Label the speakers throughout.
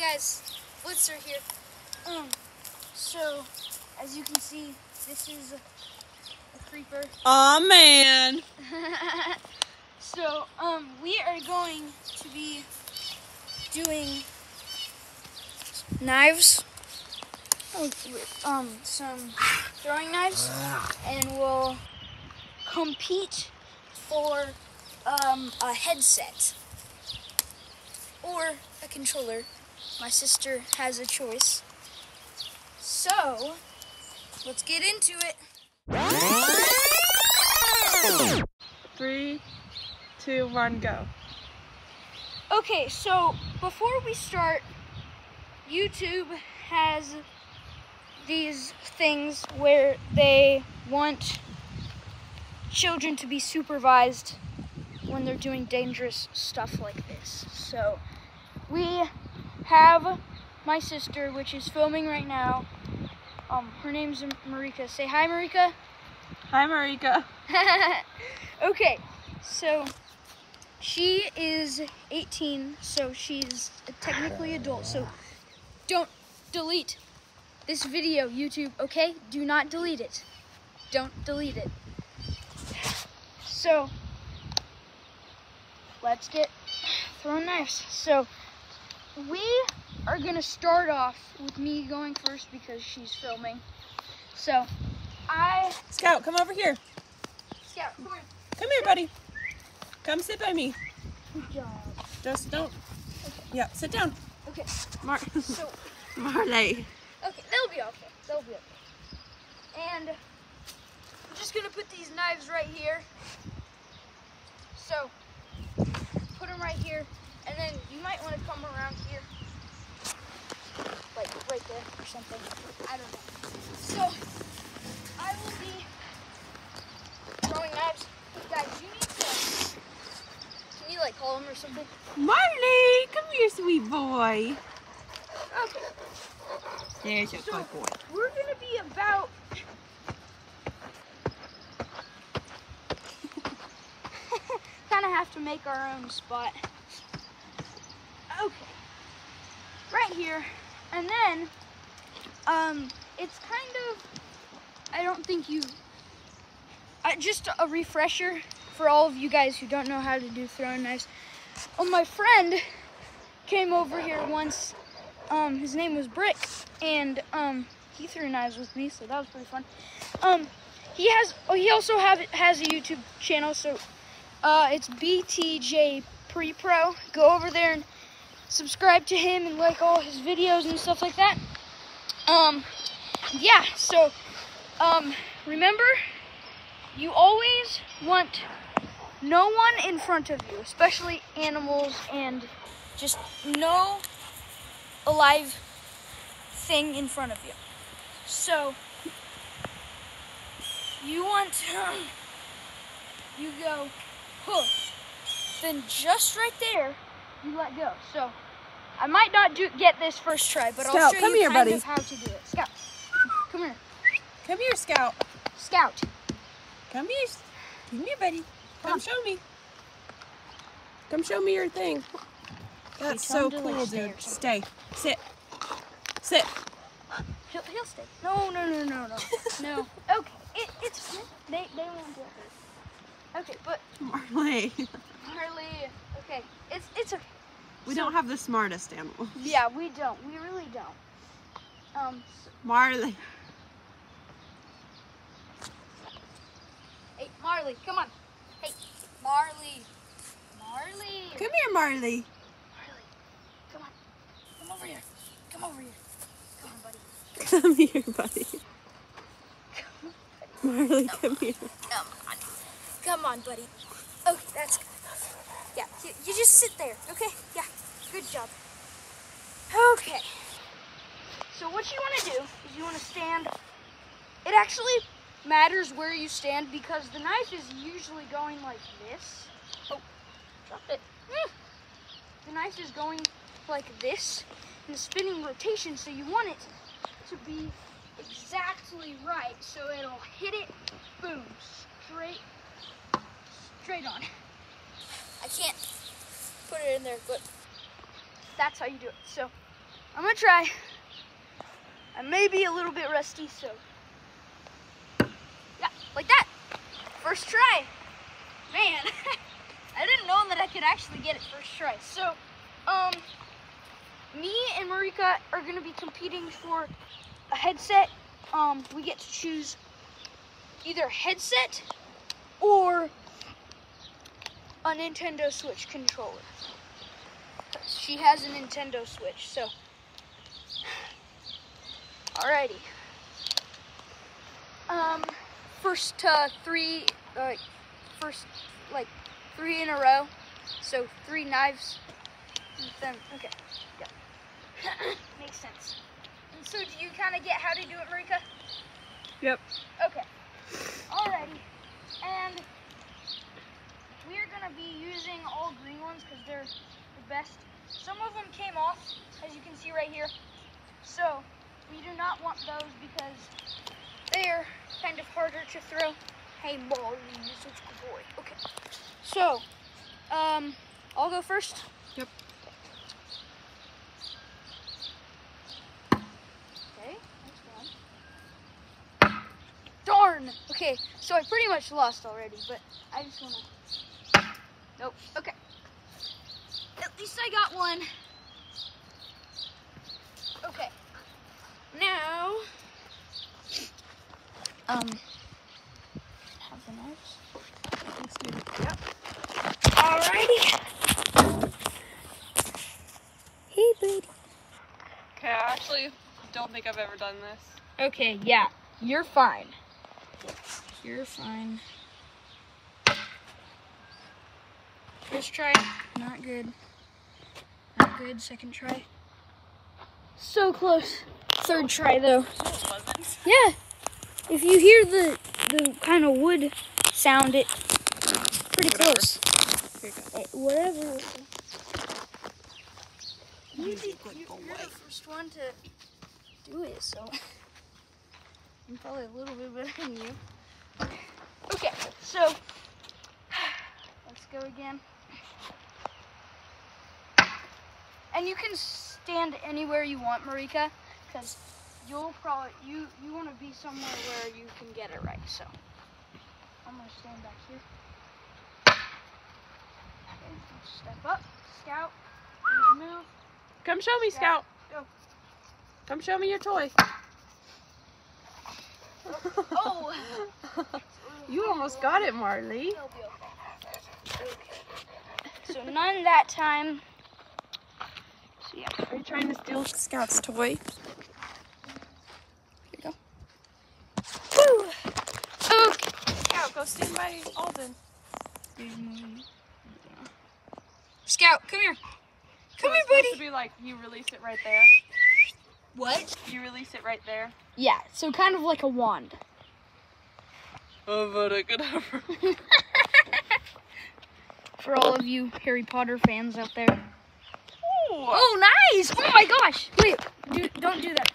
Speaker 1: guys, Blitzer here.
Speaker 2: Um, so, as you can see, this is a, a creeper.
Speaker 3: Aw, man.
Speaker 2: so, um, we are going to be doing knives. Oh, Um, some throwing knives, and we'll compete for um, a headset or a controller. My sister has a choice. So, let's get into it.
Speaker 3: Three, two, one, go.
Speaker 2: Okay, so before we start, YouTube has these things where they want children to be supervised when they're doing dangerous stuff like this. So we have my sister, which is filming right now. Um, her name's Marika. Say hi, Marika.
Speaker 3: Hi, Marika.
Speaker 2: okay, so she is 18, so she's technically adult. So don't delete this video, YouTube, okay? Do not delete it. Don't delete it. So let's get throwing knives. So we are gonna start off with me going first because she's filming. So I
Speaker 3: Scout, come over here.
Speaker 2: Scout, come here.
Speaker 3: Come here, buddy. Come sit by me.
Speaker 2: Good job.
Speaker 3: Just don't. Yeah, sit down.
Speaker 2: Okay,
Speaker 3: Mar
Speaker 2: so
Speaker 3: Marley.
Speaker 2: okay, they'll be okay. They'll be okay. And I'm just gonna put these knives right here. So put them right here, and then you might want to come around here, like right there or something. I don't know. So I will be throwing knives. Guys, you need to. Can you like call him or something?
Speaker 3: Marley, come here, sweet boy.
Speaker 2: Okay.
Speaker 3: There's your
Speaker 2: So-
Speaker 3: good boy.
Speaker 2: We're gonna be about kind of have to make our own spot. Okay, right here, and then um, it's kind of I don't think you uh, just a refresher for all of you guys who don't know how to do throwing knives. Oh, my friend came over here once. Um, his name was Brick, and um, he threw knives with me, so that was pretty fun. Um, he has, oh, he also have has a YouTube channel, so uh, it's BTJ Pre Pro. Go over there and subscribe to him and like all his videos and stuff like that. Um, yeah. So, um, remember, you always want no one in front of you, especially animals and just no alive thing in front of you. So you want you go hook. Then just right there, you let go. So I might not do get this first try, but I'll
Speaker 3: Scout,
Speaker 2: show
Speaker 3: come
Speaker 2: you
Speaker 3: here,
Speaker 2: kind
Speaker 3: buddy.
Speaker 2: of how to do it. Scout, come here.
Speaker 3: Come here, Scout.
Speaker 2: Scout.
Speaker 3: Come here. Come here, buddy.
Speaker 2: Come
Speaker 3: Come show me. Come show me your thing. That's so
Speaker 2: like,
Speaker 3: cool, dude. Stay. Sit. Sit.
Speaker 2: He'll, he'll stay. No, no, no, no, no, no. Okay, it, it's they they won't do it. Okay, but
Speaker 3: Marley.
Speaker 2: Harley. Okay, it's it's okay.
Speaker 3: We
Speaker 2: So-
Speaker 3: don't have the smartest animal.
Speaker 2: Yeah, we don't. We really don't. Um, so,
Speaker 3: Marley.
Speaker 2: hey, Marley, come on. Hey, Marley. Marley.
Speaker 3: Come here, Marley.
Speaker 2: Marley, come on. Come over here. Come over here. Come on, buddy.
Speaker 3: Come here, buddy. Marley, come here.
Speaker 2: Come on. Come on, buddy. Okay, that's good. Yeah, you, you just sit there, okay? Yeah, good job. Okay. So what you want to do is you want to stand. It actually matters where you stand because the knife is usually going like this. Oh, drop it. Mm. The knife is going like this in a spinning rotation, so you want it to be exactly right so it'll hit it, boom, straight, straight on. I can't put it in there, but that's how you do it. So I'm gonna try. I may be a little bit rusty, so yeah, like that. First try. Man, I didn't know that I could actually get it first try. So, um, me and Marika are gonna be competing for a headset. Um, we get to choose either headset or a Nintendo Switch controller. She has a Nintendo Switch, so. Alrighty. Um, first uh, three, uh, first like three in a row. So three knives. and Then okay, yeah, makes sense. And so do you kind of get how to do it, Marika?
Speaker 3: Yep.
Speaker 2: Okay. Alrighty. And we're gonna be using all green ones because they're the best. Some of them came off, as you can see right here. So we do not want those because they're kind of harder to throw. Hey, ball, you're such a good boy. Okay. So, um, I'll go first.
Speaker 3: Yep.
Speaker 2: Okay. Darn! Okay, so I pretty much lost already, but I just wanna. Nope. Okay. At least I got one. Okay. Now. Um. Have the knives.
Speaker 3: Let's do it.
Speaker 2: Alrighty. Hey, buddy.
Speaker 3: Okay, I actually don't think I've ever done this.
Speaker 2: Okay, yeah, you're fine. You're fine. First try, not good. Not good. Second try. So close. Third try though.
Speaker 3: No, it wasn't.
Speaker 2: Yeah. If you hear the the kind of wood sound, it pretty
Speaker 3: Whatever.
Speaker 2: close.
Speaker 3: Here you go.
Speaker 2: Whatever. You, did- you- you're the first one to do it, so I'm probably a little bit better than you. Okay, so let's go again. And you can stand anywhere you want, Marika, because you'll probably you you want to be somewhere where you can get it right. So I'm gonna stand back here. Okay, step up, scout, move.
Speaker 3: Come show me, Scout.
Speaker 2: Go.
Speaker 3: Come show me your toy.
Speaker 2: Oh.
Speaker 3: you almost got it, Marley.
Speaker 2: It'll be okay. Okay. So none that time. So yeah.
Speaker 3: Are you trying to steal Scout's toy? Here you go.
Speaker 2: Woo. Okay.
Speaker 3: Scout, go stand by Alden.
Speaker 2: Scout, come here. Come
Speaker 3: So
Speaker 2: here,
Speaker 3: it's supposed
Speaker 2: buddy.
Speaker 3: to be like you release it right there.
Speaker 2: What?
Speaker 3: You release it right there.
Speaker 2: Yeah. So kind of like a wand.
Speaker 3: Oh, but I could have.
Speaker 2: For all of you Harry Potter fans out there.
Speaker 3: Oh,
Speaker 2: nice! Oh my gosh! Wait, do, don't do that.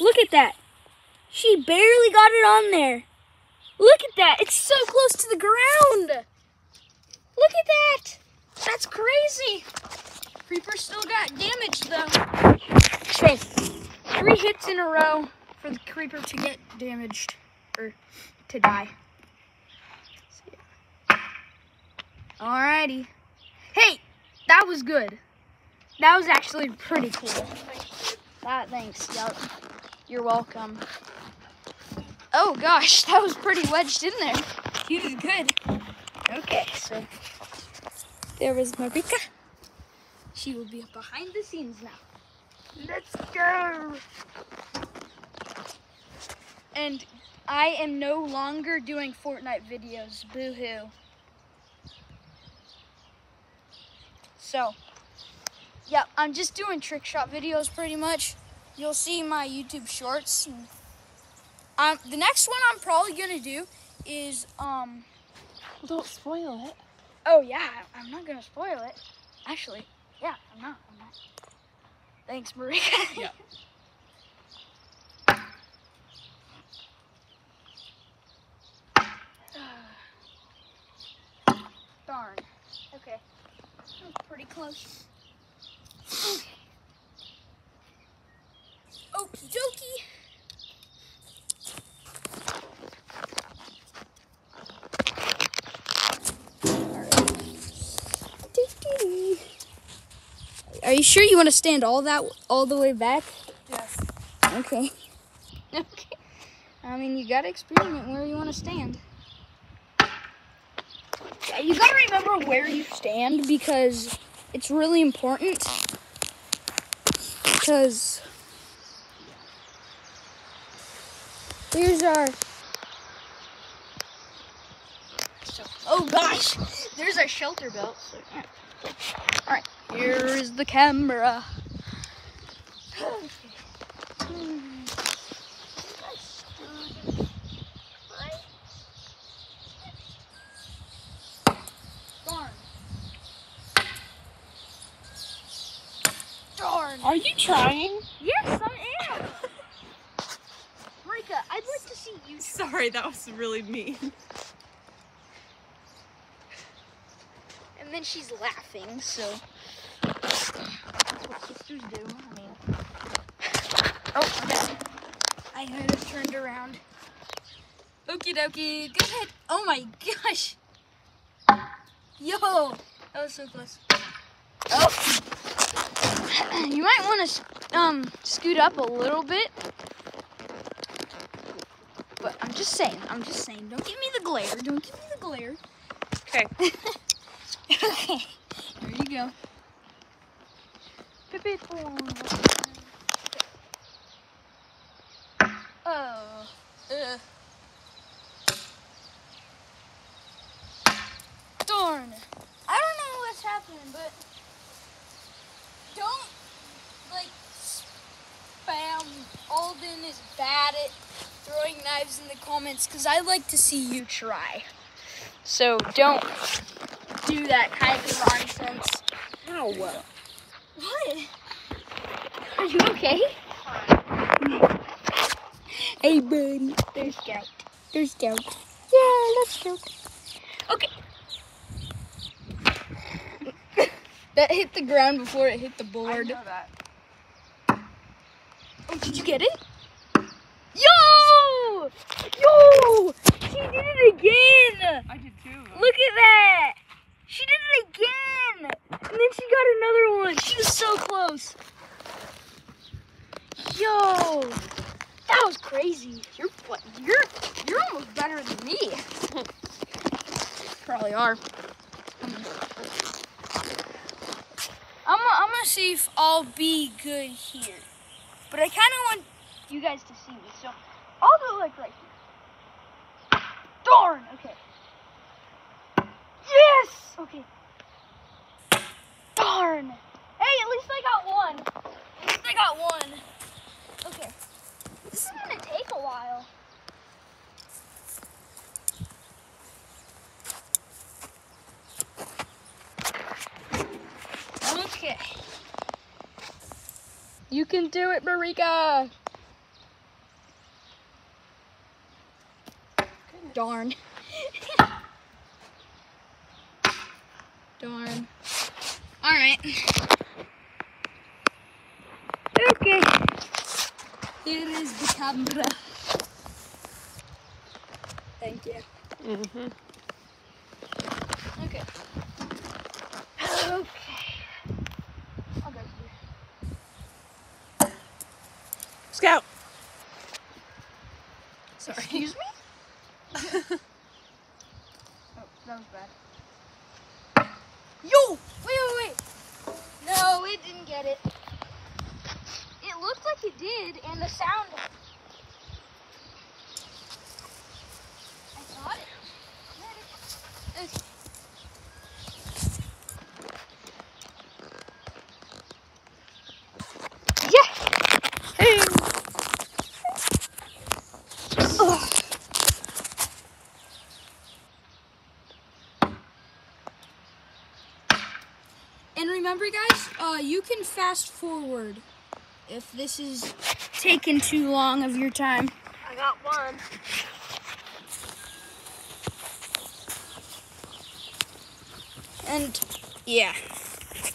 Speaker 2: Look at that. She barely got it on there. Look at that. It's so close to the ground. Look at that. That's crazy. Creeper still got damaged though. Okay, three hits in a row for the creeper to get damaged or to die. So, yeah. Alrighty. Hey, that was good. That was actually pretty cool. That thanks. Yep. You're welcome. Oh gosh, that was pretty wedged in there. You did good. Okay, so there was Marika. She will be behind the scenes now. Let's go. And I am no longer doing Fortnite videos. Boo hoo. So, yeah, I'm just doing trick shot videos pretty much. You'll see my YouTube shorts. Um, the next one I'm probably gonna do is um.
Speaker 3: Well, don't spoil it.
Speaker 2: Oh yeah, I'm not gonna spoil it. Actually, yeah, I'm not. I'm not. Thanks, Marika.
Speaker 3: Yeah.
Speaker 2: Darn. Okay. Was pretty close. Okay. Doki. Are you sure you want to stand all that all the way back?
Speaker 3: Yes.
Speaker 2: Okay. Okay. I mean, you gotta experiment where you want to stand. Yeah, you where you stand because it's really important. Because here's our. Oh gosh, there's our shelter belt. So, all right, here is the camera. Darn. Darn.
Speaker 3: Are you trying?
Speaker 2: Yes, I am. Rika, I'd like to see you.
Speaker 3: Sorry, that was really mean.
Speaker 2: And then she's laughing, so. That's what sisters do. I mean. Oh, okay. I had it turned around. Okie dokie. Go ahead. Oh my gosh. Yo, that was so close. Oh. You might want to um scoot up a little bit. But I'm just saying. I'm just saying. Don't give me the glare. Don't give me the glare.
Speaker 3: Okay.
Speaker 2: okay, there you go. Beep, beep, boom. Oh. Ugh. Darn. I don't know what's happening, but don't like spam Alden is bad at throwing knives in the comments because I like to see you try. So don't do that kind of nonsense.
Speaker 3: Ow.
Speaker 2: What? Are you okay? Hey, buddy. There's Scout. There's Scout. Yeah, that's Scout. Okay. That hit the ground before it hit the
Speaker 3: I
Speaker 2: board.
Speaker 3: know that.
Speaker 2: Oh, did you get it? Yo! Yo! She did it again!
Speaker 3: I did too.
Speaker 2: Look at that! She did it again! And then she got another one. She was so close. Yo! That was crazy. You're what you're you're almost better than me. Probably are. I'm gonna, see if I'll be good here. But I kinda want you guys to see me, so I'll go like right here. Darn! Okay. Yes! Okay. Darn! Hey, at least I got one. At least I got one. Okay. This is gonna take a while. Okay. You can do it, Marika! Darn. Darn. Alright. Okay. Here is the camera. Thank you.
Speaker 3: Mm-hmm.
Speaker 2: Okay. Okay. I'll go here.
Speaker 3: Scout.
Speaker 2: Sorry. Excuse me? Oh, that was bad. Yo! Wait, wait, wait. No, it didn't get it. It looked like it did, and the sound. I thought it. Okay. Remember, guys, uh, you can fast forward if this is taking too long of your time.
Speaker 3: I got one.
Speaker 2: And yeah,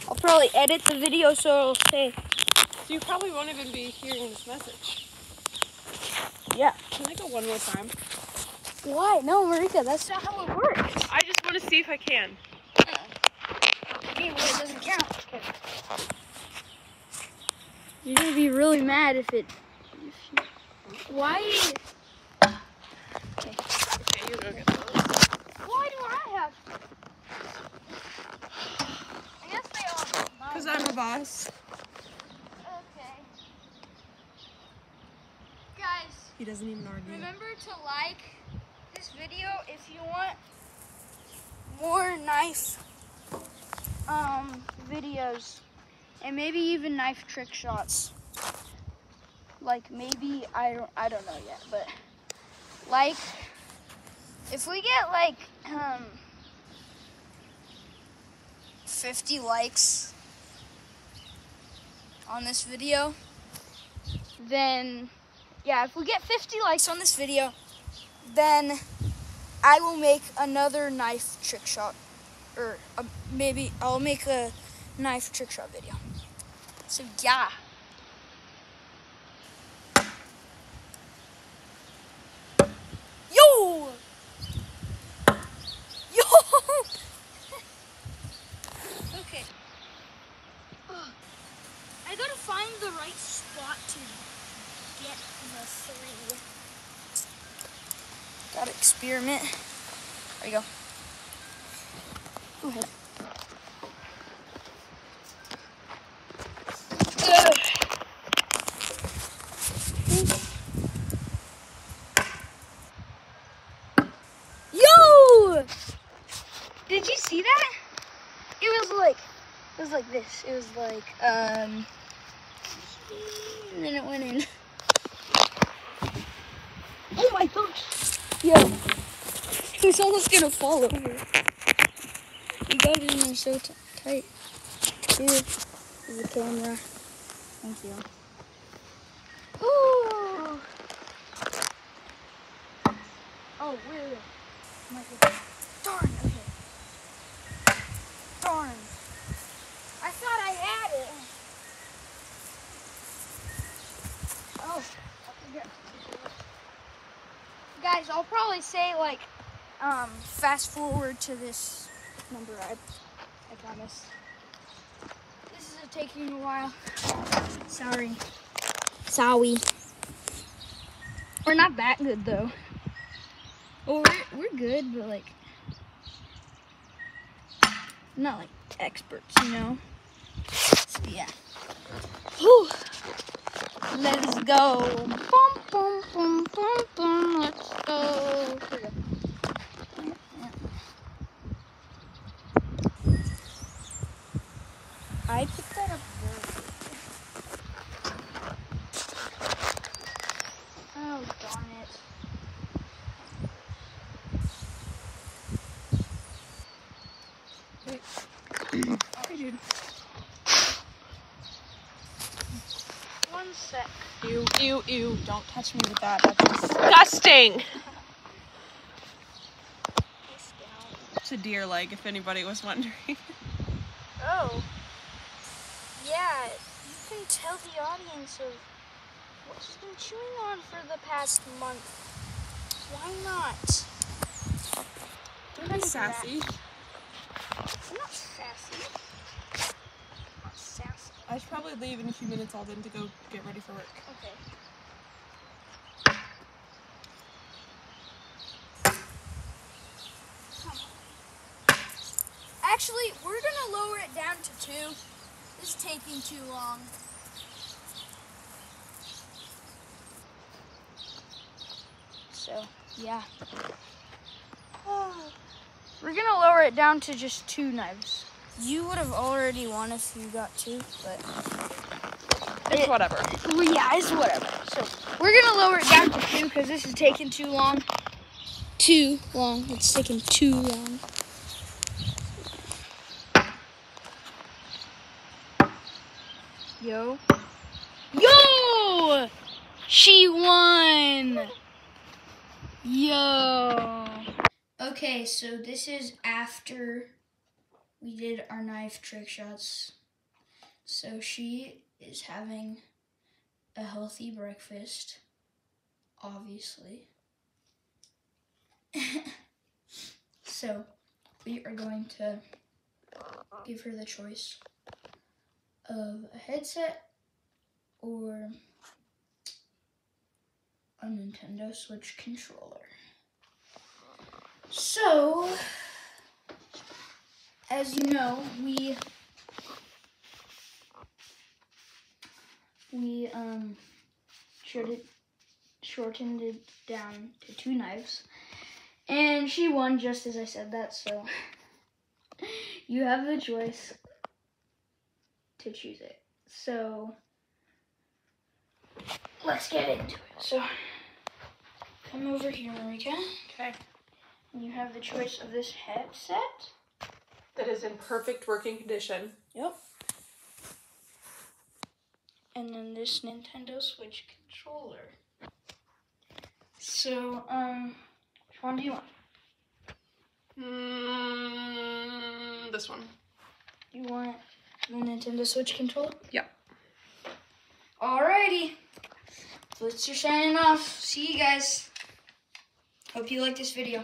Speaker 2: I'll probably edit the video so it'll say
Speaker 3: So you probably won't even be hearing this message.
Speaker 2: Yeah.
Speaker 3: Can I go one more time?
Speaker 2: Why? No, Marika, that's not how it works.
Speaker 3: I just want to see if I can.
Speaker 2: Okay, well, it doesn't count. You're gonna be really mad if it. If you, why?
Speaker 3: Okay, you go get those.
Speaker 2: Why do I have? I guess they all.
Speaker 3: Because I'm a boss.
Speaker 2: Okay. Guys,
Speaker 3: He doesn't even argue.
Speaker 2: remember to like this video if you want more knife um videos and maybe even knife trick shots. Like maybe I don't I don't know yet, but like if we get like um 50 likes on this video, then yeah, if we get 50 likes on this video, then I will make another knife trick shot, or uh, maybe I'll make a knife trick shot video. So yeah. Yo! Yo! okay. Ugh. I gotta find the right spot to get the three. Gotta experiment. There you go. Go ahead. Ugh. Yo! Did you see that? It was like, it was like this. It was like, um, and then it went in. Oh my gosh! Yo, he's almost gonna fall over. You got it in there so t- tight. Here is the camera. Thank you. Ooh. Oh, wait, wait. My God. Darn. Okay. Darn. I thought I had it. Oh, I forgot. Guys, I'll probably say like, um, fast forward to this number. I, I promise. This is taking a while. Sorry. Sorry. We're not that good though. Well, we're we're good, but like, not like experts, you know. So yeah. Whew. Let's go. Boom, boom, boom, boom, boom. Let's go. Here we go. I picked that up Oh, darn it.
Speaker 3: Hey, dude.
Speaker 2: One sec.
Speaker 3: Ew, ew, ew. Don't touch me with that. That's disgusting.
Speaker 2: Face down.
Speaker 3: It's a deer leg, if anybody was wondering.
Speaker 2: Oh. Yeah, you can tell the audience of what she's been chewing on for the past month. Why not?
Speaker 3: Don't be sassy.
Speaker 2: I'm not sassy. I'm not sassy.
Speaker 3: I should probably leave in a few minutes Alden to go get ready for work.
Speaker 2: Okay. Actually, we're gonna lower it down to two. This is taking too long. So, yeah. We're gonna lower it down to just two knives. You would have already won if you got two, but
Speaker 3: It's
Speaker 2: It-
Speaker 3: whatever.
Speaker 2: well, yeah, it's whatever. So we're gonna lower it down to two because this is taking too long. Too long. It's taking too long. Yo. Yo! She won! Yo. Okay, so this is after we did our knife trick shots. So she is having a healthy breakfast, obviously. so, we are going to give her the choice of a headset or a Nintendo Switch controller. So, as you know, we we um shorted shortened it down to two knives, and she won just as I said that. So you have the choice to choose it. So let's get into it. So come over here, Marika.
Speaker 3: Okay.
Speaker 2: And you have the choice of this headset.
Speaker 3: That is in perfect working condition.
Speaker 2: Yep. And then this Nintendo Switch controller. So, um, which one do you want?
Speaker 3: Mm, this one.
Speaker 2: You want the Nintendo Switch controller?
Speaker 3: Yep.
Speaker 2: Alrighty. Blitzer signing off. See you guys. Hope you like this video.